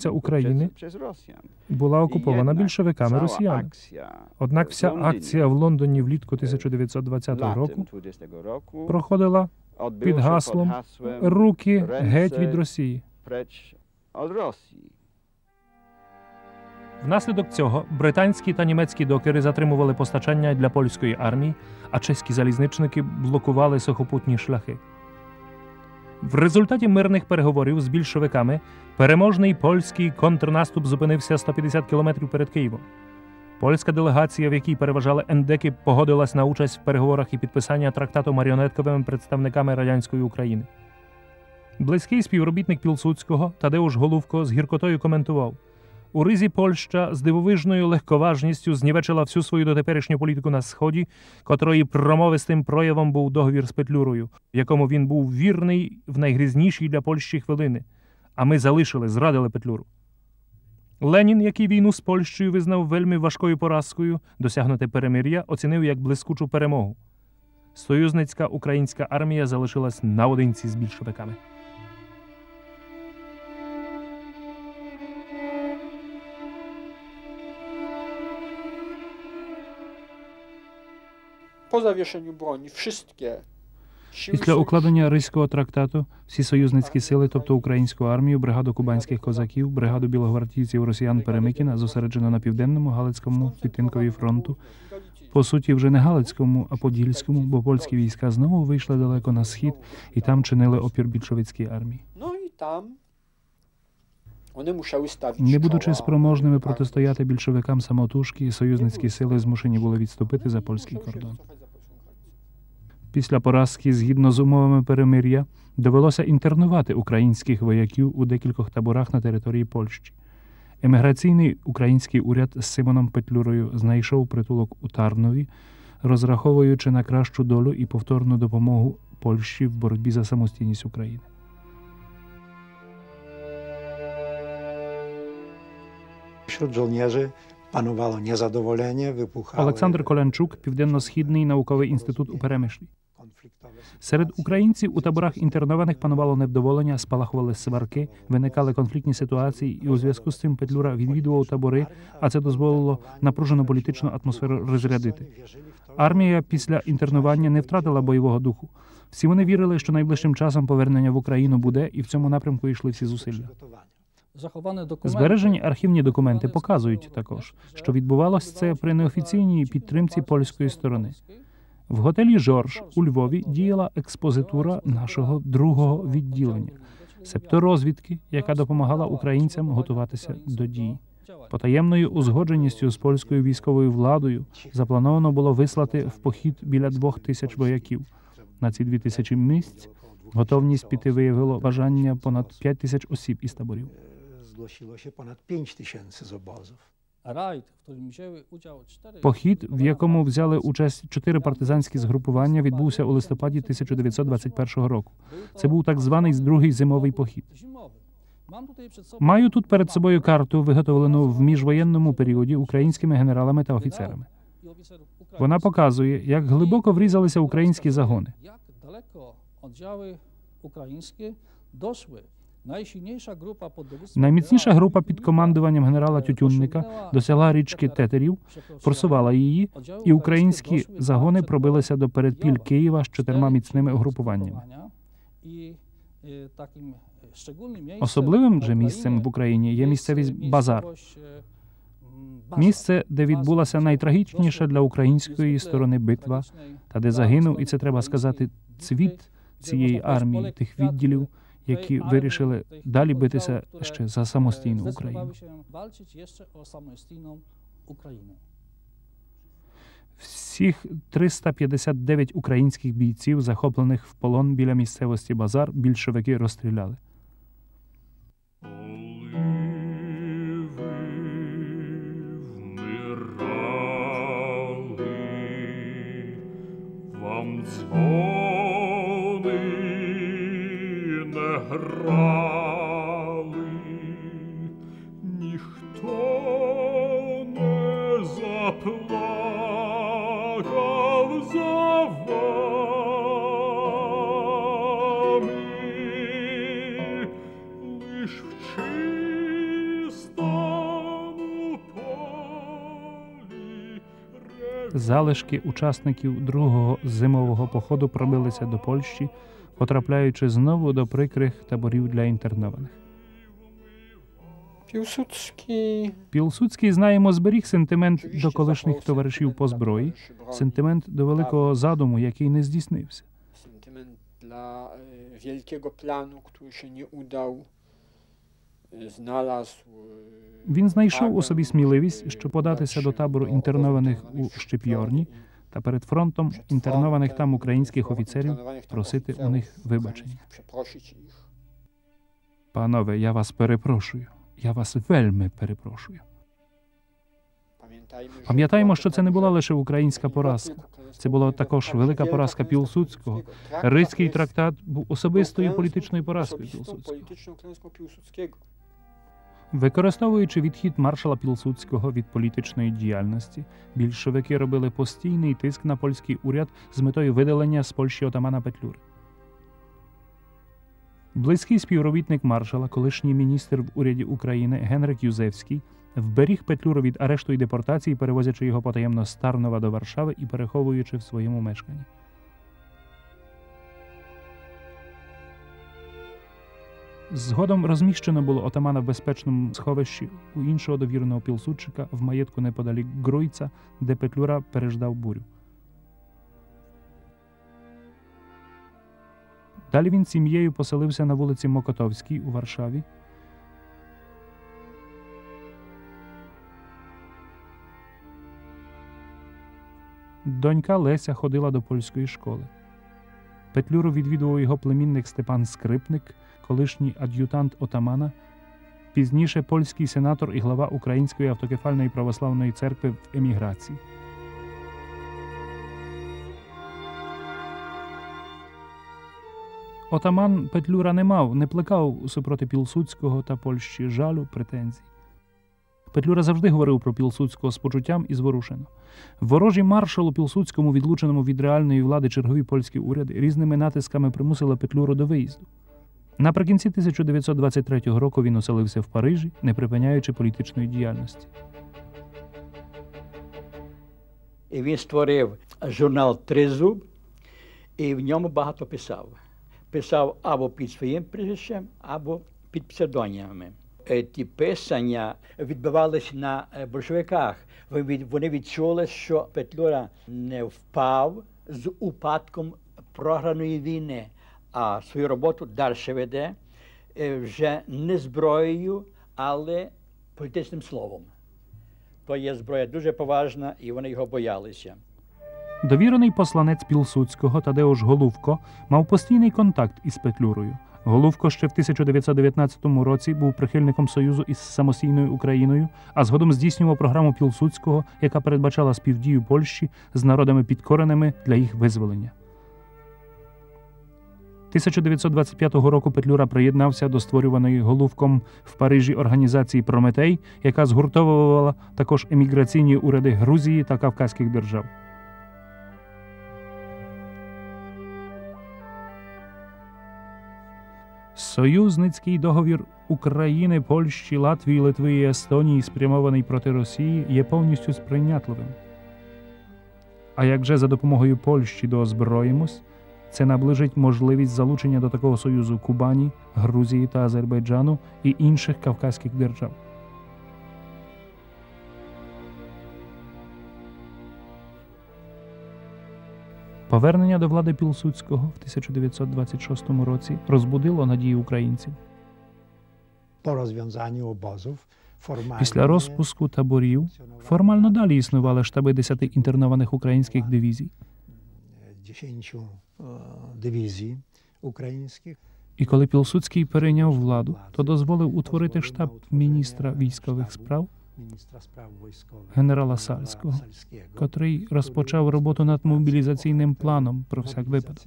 Ця України була окупована більшовиками cała росіян. Однак вся акція в Лондоні влітку 1920 року проходила під гаслом руки геть від Росії. Внаслідок цього британські та німецькі докери затримували постачання для польської армії, а чеські залізничники блокували сухопутні шляхи. В результаті мирних переговорів з більшовиками переможний польський контрнаступ зупинився 150 кілометрів перед Києвом. Польська делегація, в якій переважали ендеки, погодилась на участь в переговорах і підписання трактату маріонетковими представниками радянської України. Близький співробітник Пілсудського Тадеуш Голубко з гіркотою коментував: у ризі Польща з дивовижною легковажністю знівечила всю свою дотеперішню політику на сході, котрої промовистим проявом був договір з Петлюрою, в якому він був вірний в найгрізніші для Польщі хвилини. А ми залишили, зрадили Петлюру. Ленін, який війну з Польщею визнав вельми важкою поразкою, досягнуте перемир'я оцінив як блискучу перемогу. Союзницька українська армія залишилась наодинці з більшовиками. Po zawieszeniu broni wszystkie Після укладення Ризького трактату всі союзницькі сили, тобто українську армію, бригаду кубанських козаків, бригаду білогвардійців росіян Перемикіна, зосереджено на південному Галицькому відтинкові фронту. По суті, вже не Галицькому, а Подільському, бо польські війська знову вийшли далеко на схід і там чинили опір більшовицькій армії. One musiały stawić Не будучи спроможними протистояти більшовикам самотужки, союзницькі сили змушені були відступити за польський кордон. Після поразки, згідно з умовами перемир'я, довелося інтернувати українських вояків у декількох таборах на території Польщі. Еміграційний український уряд з Симоном Петлюрою знайшов притулок у Тарнові, розраховуючи на кращу долю і повторну допомогу Польщі в боротьбі за самостійність України. Wśród żołnierzy panowało niezadowolenie, wybuchały Олександр Коленчук, Південно-Східний науковий інститут у Перемишлі. Серед українців у таборах інтернованих панувало невдоволення, спалахували сварки, виникали конфліктні ситуації, і у зв'язку з цим Петлюра відвідував табори, а це дозволило напружену політичну атмосферу розрядити. Армія після інтернування не втратила бойового духу. Всі вони вірили, що найближчим часом повернення в Україну буде, і в цьому напрямку йшли всі зусилля. Збережені архівні документи показують також, що відбувалося це при неофіційній підтримці польської сторони. В готелі Жорж у Львові діяла експозитура нашого другого відділення септорозвідки, яка допомагала українцям готуватися до дій. Потаємною узгодженістю з польською військовою владою заплановано було вислати в похід біля двох тисяч вояків. На ці дві тисячі місць готовність піти виявило бажання понад п'ять тисяч осіб із таборів. Zgłosiło się ponad 5 tysięcy z Похід, в якому взяли участь чотири партизанські згрупування, відбувся у листопаді 1921 року. Це був так званий другий зимовий похід. Маю тут перед собою карту, виготовлену в міжвоєнному періоді українськими генералами та офіцерами. Вона показує, як глибоко врізалися українські загони. Jak daleko oddziały ukraińskie doszły. Найміцніша група під командуванням генерала Тютюнника досягла річки Тетерів, просувала її, і українські загони пробилися до передпіль Києва з чотирма міцними угрупуваннями. szczególnym miejscem Особливим же місцем в Україні є місцевість e, Базар. Місце, де відбулася найтрагічніша для української сторони битва, та де загинув, і це треба сказати, цвіт цієї армії, тих відділів, які вирішили далі битися ще за самостійну Україну. Samostійną Україну. Всіх 359 українських бійців, захоплених в полон біля місцевості Базар, більшовики розстріляли. Вам не залишки учасників другого зимового походу пробилися до Польщі, потрапляючи знову до прикрих таборів для інтернованих. Пілсудський, знаємо, зберіг сентимент до колишніх товаришів по зброї, сентимент до великого задуму, який не здійснився. sentyment dla e, wielkiego planu, który się nie Він знайшов у собі сміливість, щоб податися до табору інтернованих у Szczypiorni та перед фронтом інтернованих там українських офіцерів просити у них вибачення. Панове, я вас перепрошую. Я вас вельми перепрошую. Пам'ятаємо, що це не була лише українська поразка. Це була також велика поразка Пілсудського. Рицький трактат був особистою політичною поразкою Пілсудського. Використовуючи відхід маршала Пілсудського від політичної діяльності, більшовики робили постійний тиск на польський уряд з метою видалення з Польщі отамана Петлюри. Близький співробітник маршала, колишній міністр в уряді України Генрик Юзевський, вберіг Петлюру від арешту і депортації, перевозячи його потаємно з Тарнова до Варшави і переховуючи в своєму мешканні. Згодом розміщено було отамана в безпечному сховищі у іншого довіреного пілсудчика в маєтку неподалік Груйца, де Петлюра переждав бурю. Далі він сім'єю поселився на вулиці Мокотовській у Варшаві. Донька Леся ходила до польської школи. Петлюру відвідував його племінник Степан Скрипник, колишній ад'ютант отамана, пізніше польський сенатор і глава Української автокефальної православної церкви в еміграції. Отаман Петлюра не мав, не плекав супроти Пілсудського та Польщі жалю, претензій. Петлюра завжди говорив про Пілсудського з почуттям і зворушено. Ворожі маршалу Пілсудському, відлученому від реальної влади чергові польські уряди, різними натисками примусили Петлюру до виїзду. Наприкінці 1923 року він оселився в Парижі, не припиняючи політичної діяльності. І він створив журнал Тризуб, і в ньому багато писав. Писав або під своїм прізвищем, або під псевдонімами. Е, Ті писання відбивались на е, большевиках. Вони відчули, що Петлюра не впав з упадком програної війни, а свою роботу далі веде е, вже не зброєю, але політичним словом. То є зброя дуже поважна, і вони його боялися. Довірений посланець Пілсудського Тадеуш Голувко мав постійний контакт із Петлюрою. Голувко ще в 1919 році був прихильником союзу із самостійною Україною, а згодом здійснював програму Пілсудського, яка передбачала співдію Польщі з народами підкореними для їх визволення. 1925 року Петлюра приєднався до створюваної Голувком в Парижі організації Прометей, яка згуртовувала також еміграційні уряди Грузії та Кавказьких держав. Союзницький договір України, Польщі, Латвії, Литви і Естонії, спрямований проти Росії, є повністю сприйнятливим. А як же за допомогою Польщі доозброїмось, це наближить можливість залучення до такого союзу Кубані, Грузії та Азербайджану і інших кавказьких держав. Повернення до влади Пілсудського в 1926 році розбудило надії українців. Rozwiązaniu obozów formalnie Після розпуску таборів формально далі існували штаби 10 інтернованих українських дивізій. 10 e, dywizji ukraińskich. І коли Пілсудський перейняв владу, то дозволив утворити штаб міністра військових справ, генерала Сальського, котрий розпочав роботу над мобілізаційним планом про всяк випадок.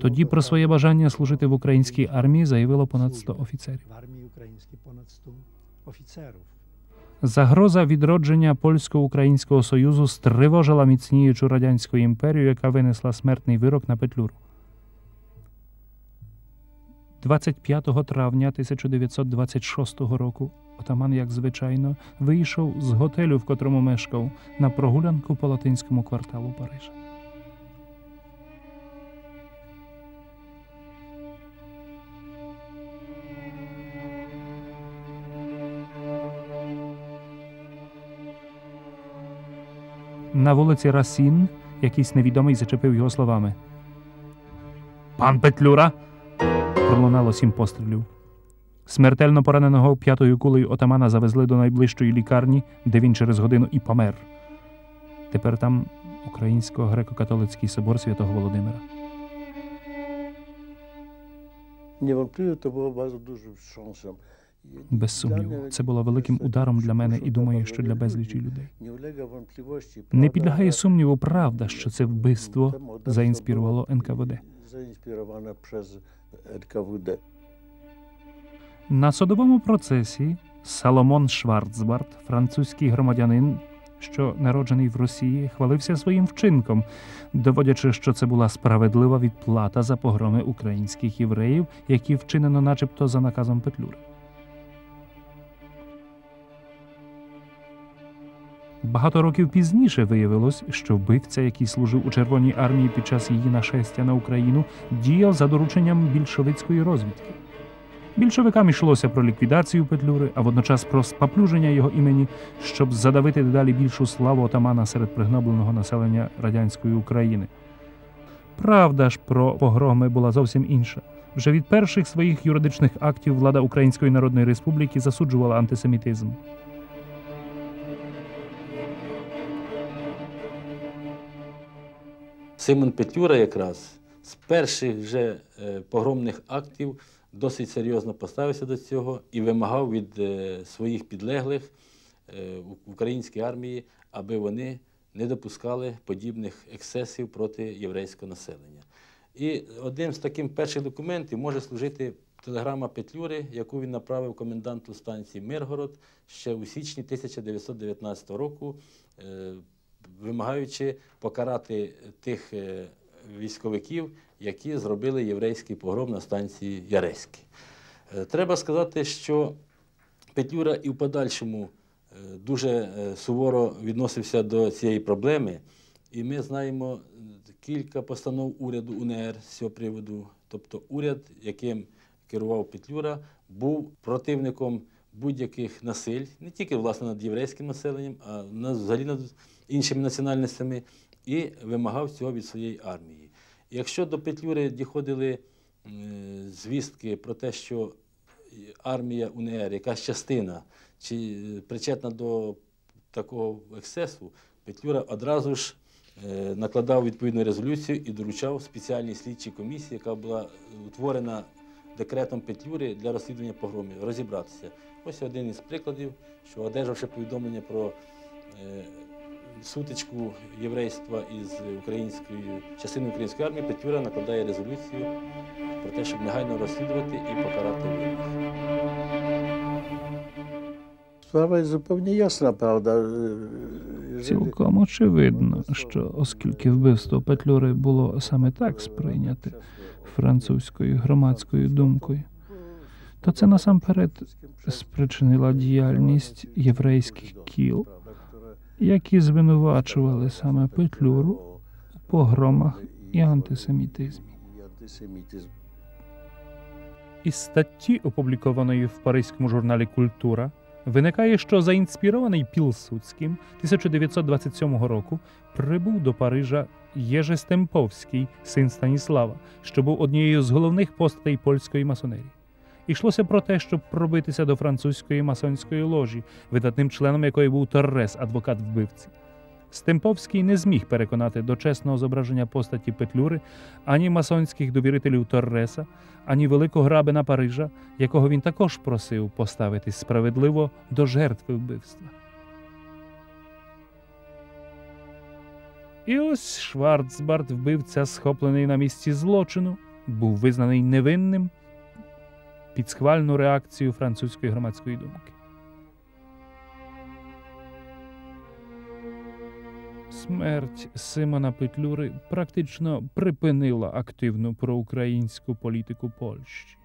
Тоді про своє бажання служити в українській армії заявило понад 100 офіцерів. Загроза відродження польсько-українського союзу стривожила міцніючу радянську імперію, яка винесла смертний вирок на Петлюру. 25 травня 1926 року отаман, як звичайно, вийшов з готелю, в котрому мешкав, на прогулянку по латинському кварталу Парижа. На вулиці Расін якийсь невідомий зачепив його словами. Пан Петлюра. Пролунало сім пострілів. Смертельно пораненого п'ятою кулею отамана завезли до найближчої лікарні, де він через годину і помер. Тепер там Українсько-греко-католицький собор святого Володимира. Niewątpliwie to było bardzo dużym wstrząsem. Без сумніву, це було великим ударом для мене і думаю, що для безлічі людей. Не підлягає сумніву правда, що це вбивство заінспірувало НКВД. На судовому процесі Саломон Шварцбарт, французький громадянин, що народжений в Росії, хвалився своїм вчинком, доводячи, що це була справедлива відплата за погроми українських євреїв, які вчинено, начебто, за наказом Петлюри. Багато років пізніше виявилось, що вбивця, який служив у Червоній армії під час її нашестя на Україну, діяв за дорученням більшовицької розвідки. Більшовикам йшлося про ліквідацію Петлюри, а водночас про спаплюження його імені, щоб задавити дедалі більшу славу отамана серед пригнобленого населення радянської України. Правда ж про погроми була зовсім інша. Вже від перших своїх юридичних актів влада Української Народної Республіки засуджувала антисемітизм. Симон Петлюра якраз з перших вже е, погромних актів досить серйозно поставився до цього і вимагав від е, своїх підлеглих е, в українській армії, аби вони не допускали подібних ексцесів проти єврейського населення. І одним з таких перших документів може служити телеграма Петлюри, яку він направив коменданту станції Миргород ще у січні 1919 року, вимагаючи покарати тих е, військовиків, які зробили єврейський погром на станції Яреськи. Е, Треба сказати, що Петлюра і в подальшому е, дуже суворо відносився до цієї проблеми, і ми знаємо кілька постанов уряду УНР з цього приводу. Тобто уряд, яким керував Петлюра, був противником будь-яких насиль, не тільки власне над єврейським населенням, а взагалі над іншими національностями, і вимагав цього від своєї армії. Якщо до Петлюри доходили е, звістки про те, що армія УНР, якась частина, чи е, причетна до такого ексцесу, Петлюра одразу ж е, накладав відповідну резолюцію і доручав спеціальній слідчій комісії, яка була утворена декретом Петлюри для розслідування погромів, розібратися. Ось один із прикладів, що одержавши повідомлення про сутичку єврейства із українською частиною української армії, Петлюра накладає резолюцію про те, щоб негайно розслідувати і покарати винних. Zupełnie jasna, prawda? Jeżeli- Цілком очевидно, що оскільки вбивство Петлюри було саме так сприйняте французькою громадською думкою, то це насамперед спричинила діяльність єврейських кіл, які звинувачували саме Петлюру у погромах і антисемітизмі. Із статті, опублікованої в паризькому журналі Культура, виникає, що заінспірований Пілсудським 1927 року прибув до Парижа Єже Стемповський, син Станіслава, що був однією з головних постатей польської масонерії. Ішлося про те, щоб пробитися до французької масонської ложі, видатним членом якої був Торрес, адвокат вбивці. Стемповський не зміг переконати до чесного зображення постаті Петлюри ані масонських довірителів Торреса, ані великого рабина Парижа, якого він також просив поставитись справедливо до жертви вбивства. І ось Шварцбарт, вбивця, схоплений на місці злочину, був визнаний невинним під схвальну реакцію французької громадської думки. Смерть Симона Петлюри практично припинила активну проукраїнську політику Польщі.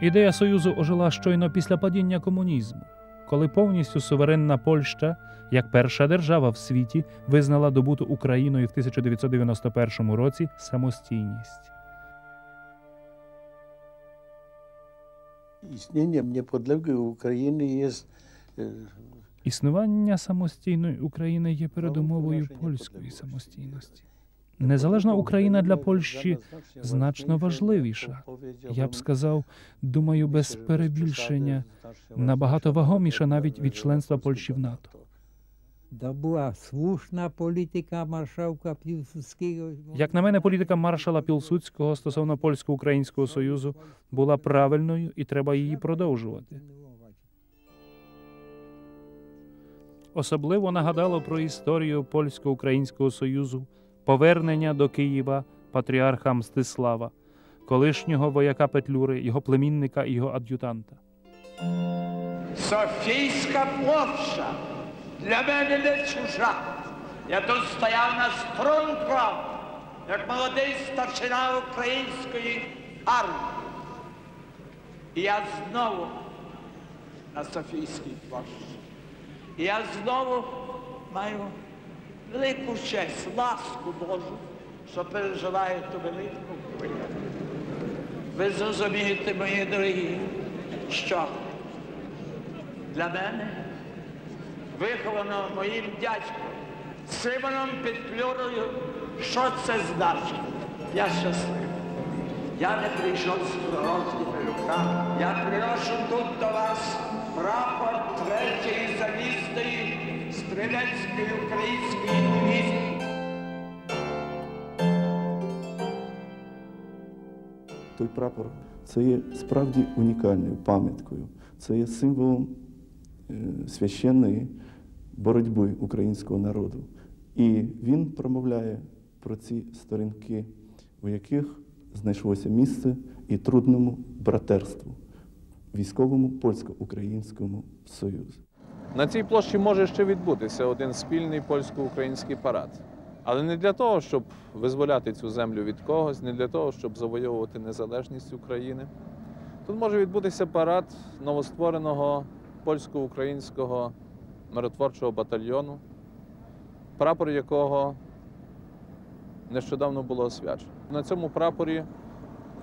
Ідея Союзу ожила щойно після падіння комунізму коли повністю суверенна Польща, як перша держава в світі, визнала добуту Україною в 1991 році самостійність. Istnienie niepodległej Ukrainy jest e, Існування самостійної України є передумовою польської самостійності. Незалежна Україна для Польщі значно важливіша. Я б сказав, думаю, без перебільшення, набагато вагоміша навіть від членства Польщі в НАТО. To była słuszna polityka marszałka Piłsudskiego. Як на мене, політика маршала Пілсудського стосовно польсько-українського союзу була правильною і треба її продовжувати. Особливо нагадало про історію польсько-українського союзу, повернення до Києва патріарха Мстислава, колишнього вояка Петлюри, його племінника і його ад'ютанта. Софійська площа для мене не чужа. Я тут стояв на струнках, як молодий старшина української армії. І я знову на Софійській площі. І я знову маю велику честь, ласку Божу, що переживаю ту велику хвилю. Ви зрозумієте, мої дорогі, що для мене виховано моїм дядьком Симоном Петлюрою, що це значить. Я щасливий. Я не прийшов з пророцькими руками. Я приношу тут до вас прапор третьої замісної стрілецької української дивізії. Той прапор це є справді унікальною пам'яткою, це є символом е, священної боротьби українського народу. І він промовляє про ці сторінки, у яких знайшлося місце і трудному братерству, військовому польсько-українському союзу. На цій площі може ще відбутися один спільний польсько-український парад. Але не для того, щоб визволяти цю землю від когось, не для того, щоб завойовувати незалежність України. Тут може відбутися парад новоствореного польсько-українського миротворчого батальйону, прапор якого нещодавно було освячено. На цьому прапорі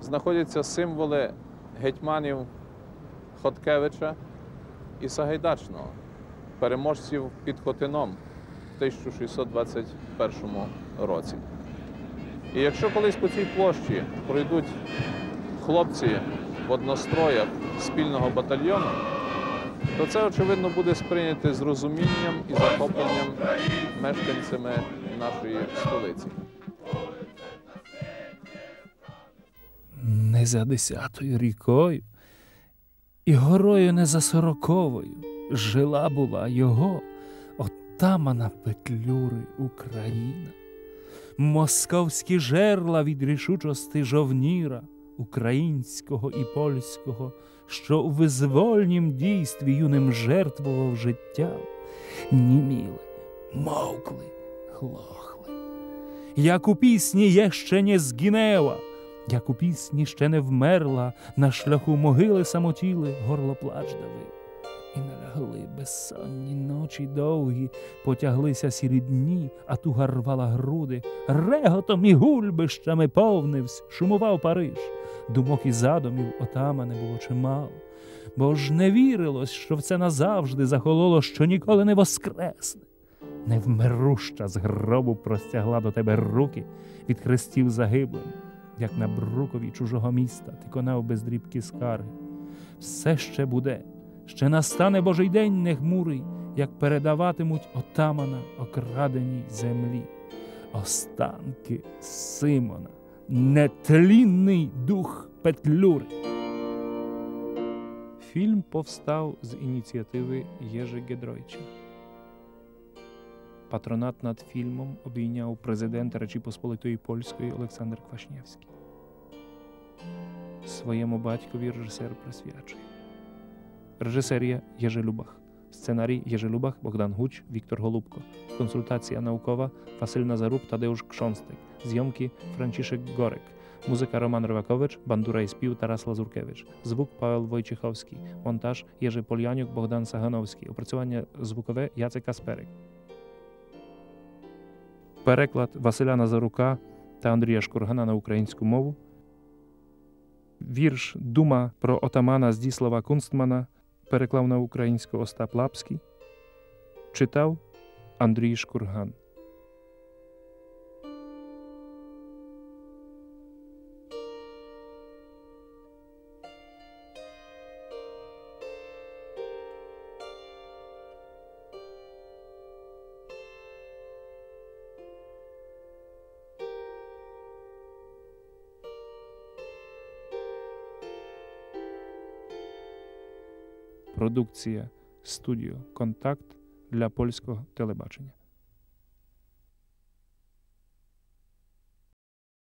знаходяться символи гетьманів Хоткевича і Сагайдачного, переможців під Хотином в 1621 році. І якщо колись по цій площі пройдуть хлопці в одностроях спільного батальйону, то це, очевидно, буде сприйняти з розумінням і захопленням мешканцями нашої столиці. Не за десятою рікою, і горою не за сороковою жила була його отамана Петлюри Україна. Московські жерла від рішучости жовніра українського і польського, що у визвольнім дійстві юним жертвував життя, німіли, мовкли, глохли. Як у пісні є ще не згінева, як у пісні ще не вмерла, на шляху могили самотіли горлоплач давив. І налягли безсонні ночі довгі, потяглися сірі дні, а туга рвала груди, реготом і гульбищами повнивсь, шумував Париж. Думок і задумів отама не було чимало, бо ж не вірилось, що в це назавжди захололо, що ніколи не воскресне. Невмируща з гробу простягла до тебе руки від хрестів загиблим, як на брукові чужого міста ти конав без дрібки скарги. Все ще буде, ще настане Божий день нехмурий, як передаватимуть отамана окраденій землі. Останки Симона, нетлінний дух Петлюри. Фільм повстав з ініціативи Єжи Гедройча. Патронат над фільмом обійняв президент Речі Польської Олександр Квашнєвський. Своєму батькові режисер присвячує. Режисерія Jerzy Lubach. Scenariusz Jerzy Lubach, Bogdan Huć, Wiktor Golubko. Konsultacja naukowa Wasyl Nazarub, Tadeusz Krząstek. Zjomki Franciszek Gorek. Muzyka Roman Rywakowicz, bandura i śpiew Taras Lazurkiewicz. Звук Павел Wojciechowski. Montaż Jerzy Polianiuk, Bogdan Сахановський. Опрацювання звукове Яцек Касперик. Переклад Василя Назарука та Андрія Шкургана на українську мову. Вірш Дума про отамана Здіслава Кунстмана переклав на українську Остап Лапський. Читав Андрій Шкурган. Продукція Студіо Контакт для польського телебачення.